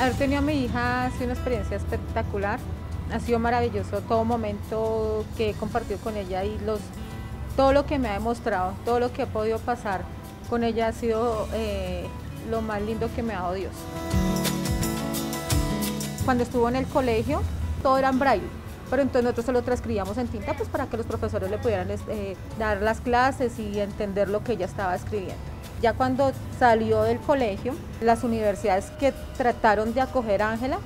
Haber tenido a mi hija ha sido una experiencia espectacular, ha sido maravilloso todo momento que he compartido con ella y todo lo que me ha demostrado, todo lo que he podido pasar con ella ha sido eh, lo más lindo que me ha dado Dios. Cuando estuvo en el colegio, todo era en braille, pero entonces nosotros se lo transcribíamos en tinta pues para que los profesores le pudieran eh, dar las clases y entender lo que ella estaba escribiendo. Ya cuando salió del colegio, las universidades que trataron de acoger a Ángela,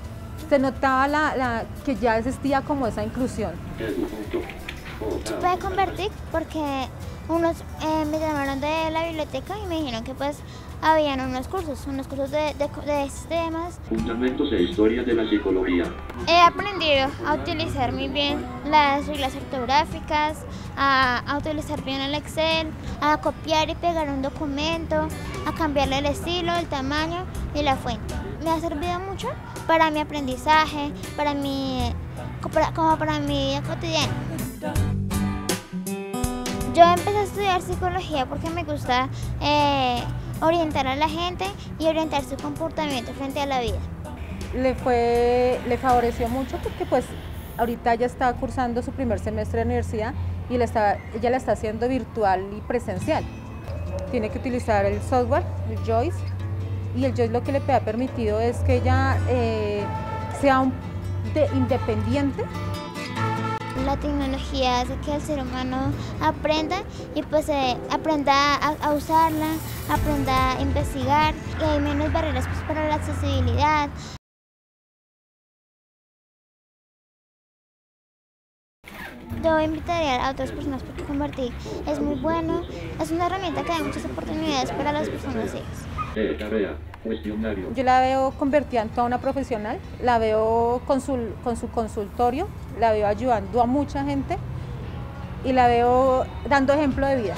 se notaba la, que ya existía como esa inclusión. Se puede convertir porque unos eh, me llamaron de la biblioteca y me dijeron que pues habían unos cursos, unos cursos de, de, sistemas. Fundamentos e historia de la psicología. He aprendido a utilizar muy bien las reglas ortográficas, a, a, utilizar bien el Excel, a copiar y pegar un documento, a cambiarle el estilo, el tamaño y la fuente. Me ha servido mucho para mi aprendizaje, para mi, como para mi vida cotidiana. Yo empecé a estudiar psicología porque me gusta eh, orientar a la gente y orientar su comportamiento frente a la vida. Le, fue, le favoreció mucho porque pues ahorita ya está cursando su primer semestre de universidad y está, ella la está haciendo virtual y presencial. Tiene que utilizar el software, el Joyce, y el Joyce lo que le ha permitido es que ella eh, sea un de, independiente la tecnología hace que el ser humano aprenda y pues eh, aprenda a, usarla, aprenda a investigar, que hay menos barreras pues, para la accesibilidad. Yo invitaría a otras personas porque convertir es muy bueno, es una herramienta que da muchas oportunidades para las personas ciegas. Yo la veo convertida en toda una profesional, la veo con su, con su consultorio, la veo ayudando a mucha gente y la veo dando ejemplo de vida.